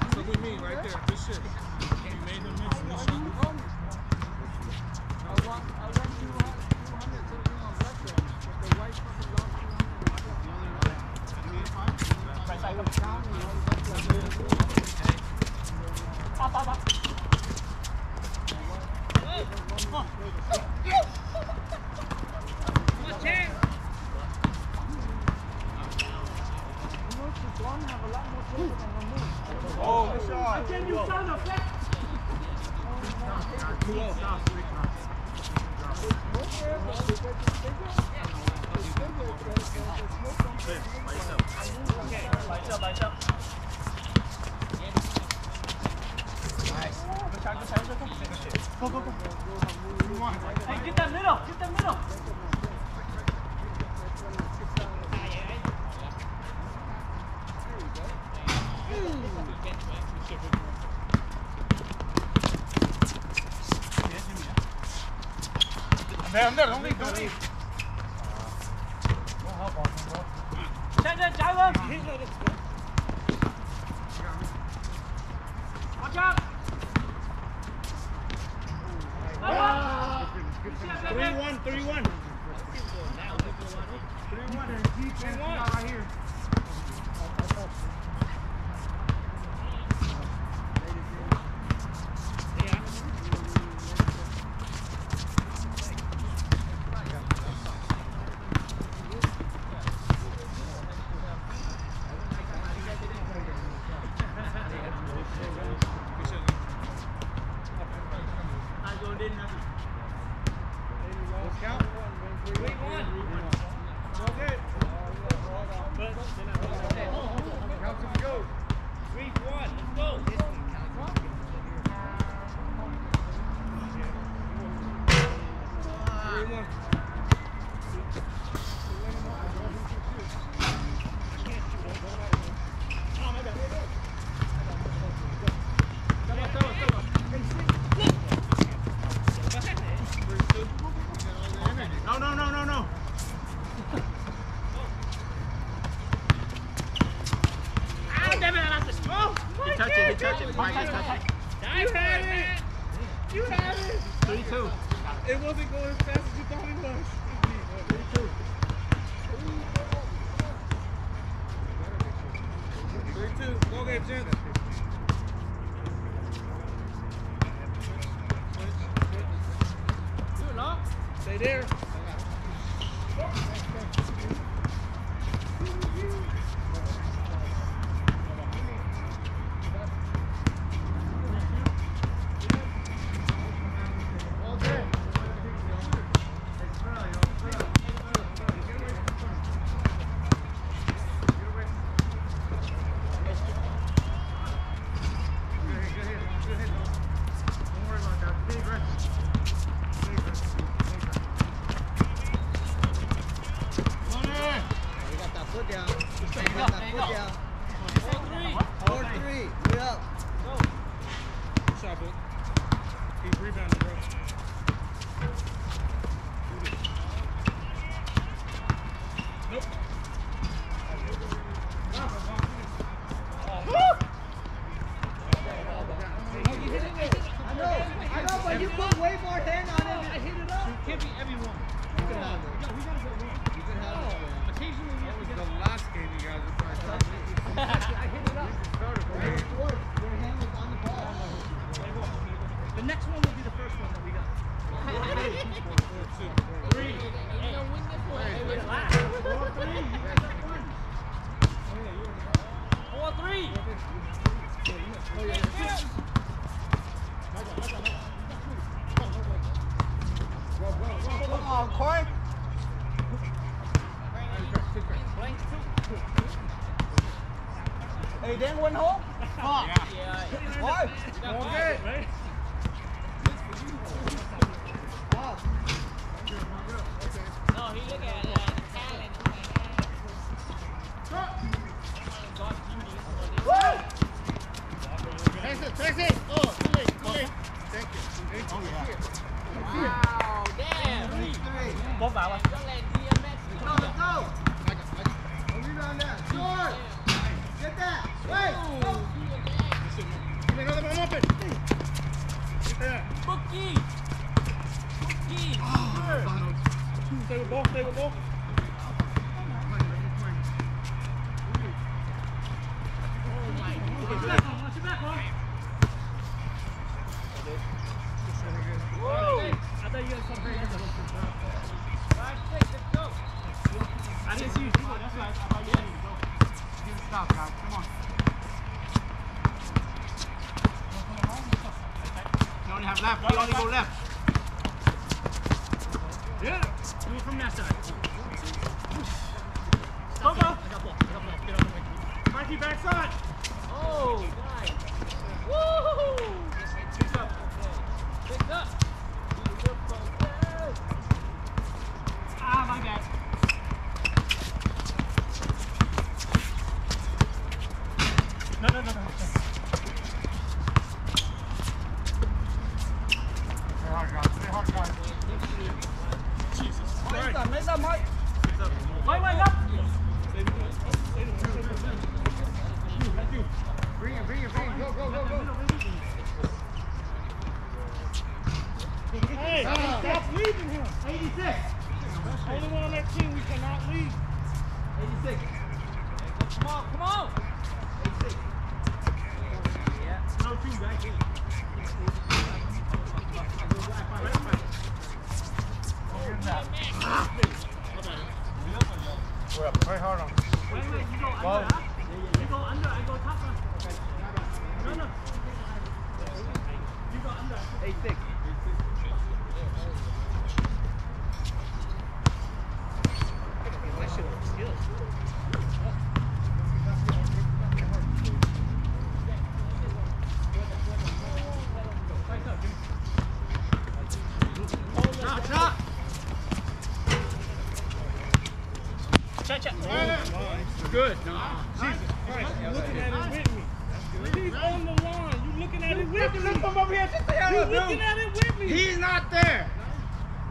That's what we mean right there. Good shit. You. made him miss this shot. Oh, good shot. Hey, get that middle! Get that middle! Man, I'm there. Don't leave. Don't leave. Chen Chen, drive him! Watch out! Three one, three one. Three one. Three one. Right here. Count. Three one. Okay. Count to go. Three one. Let's go. Three one. No, no, no, no, no. Ah, damn it, I lost it. Oh, He it. He touched it. You had it! You had it. Three, two. It wasn't going as fast as you thought it was. Three two. Go get gents. Stay there. You got that foot down. You got that there you foot go. down. Four, three. Four three. Put it up. Good shot, Book. Keep rebounding, bro. Nope. I know. I know, but you put more hand on it. I hit it up. Can't be everyone. You can have it. We gotta go one. You can have it. Oh, occasionally, we have to get The last game you guys were trying to I hit it up. It. Your hand was on the ball. The next one will be the first one that we got. Three. Four, Dan went home? Fuck. Yeah. Why? Okay. off. No, he look at uh, talent. Pass it, pass it. Oh, too late, too late. Thank you. Oh, yeah. Wow, damn. Bóp vào rồi. Don't let DMX Let's go, let's go. Don't rebound that. Short. Get that. Wait. Go. Give me another one open. Get there. Bookie. Bookie. Stay with ball, stay with ball. Watch your back, watch your back, Ron. I thought you guys something I didn't see you do it. That's why I thought you didn't go. Stop, guys. Come on. You only have left. You only go left. Yeah. Do it from that side. Go, go. Mikey, backside. Oh, nice. Woo! Pick up. Pick up. Ah, my bad. No, no, no, no. Stay hard, guys. Stay hard, guys. Jesus Mess up, mess up, Mike. Wait, wait, up. Bring it, bring it, bring it. Go, go, go, go. Hey, stop leaving him. 86. Only one on that team we cannot leave. 86. Come on, come on. 86. No two back in. We're up. Try hard on. Wait, wait, you go under, huh? You go under, I go top. huh? No, no. You go under. 86. That shit was skills. Shot, shot. Check, check. Good. Jesus Christ, you looking at it with me. He's on the line. You looking at it with me. Come over here. Just say You looking at it with me. He's not there.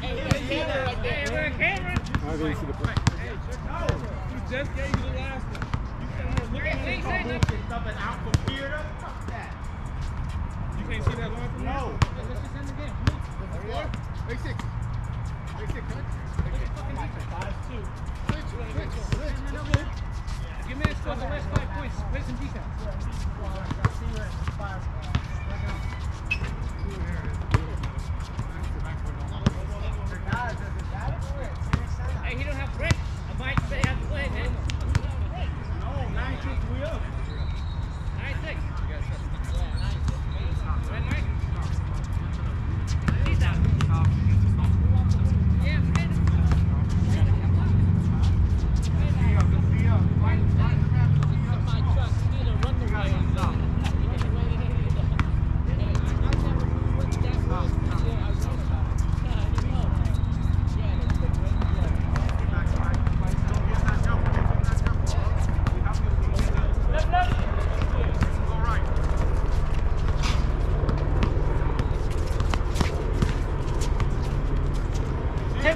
Hey, there's a camera right Hey, there. where Cameron? I didn't see the play. You just gave you the last one. You sitting there looking at it. Something out computer. Fuck that. You can't see that line from No. Let's just end the game. Come on. Big six.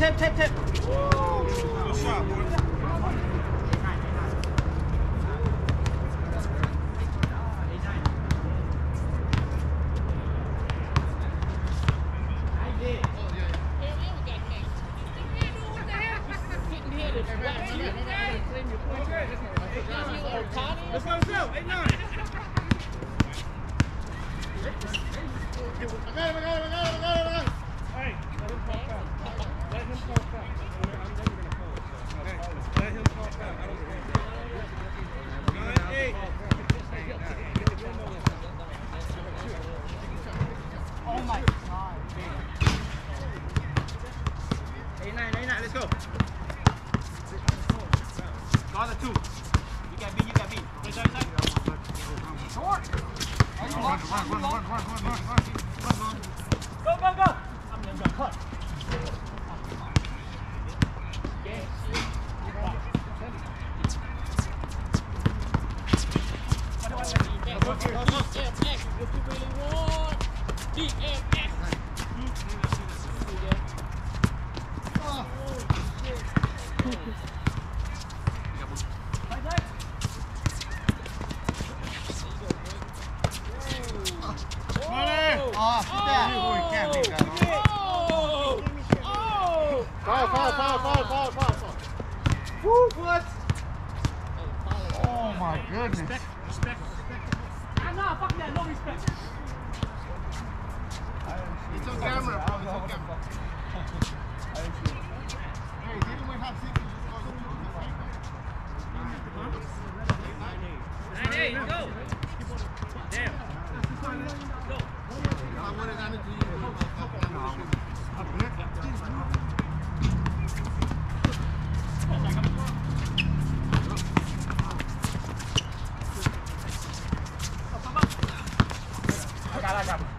Tip, tip, tip, tip. Good shot. I got him, I got him, I got him, I got him. Hey, let him talk out. Nine, eight. Oh my god. Eight, nine, eight, nine, let's go. Guard the two. You got B, you got B. Right side, side. Short. Run, run, run, run, run, run, run, run. Go, go, go. I'm gonna go cut. DMX, what you really want? DMX. Money! Oh, sit down. You can't beat that, huh? Oh! Oh! Foul, foul, foul, foul, foul, foul, foul. Woo, what? Oh my goodness. Respect, respect, respect. Ah, nah, fuck that, no respect. It's on camera, bro. It's on camera. I got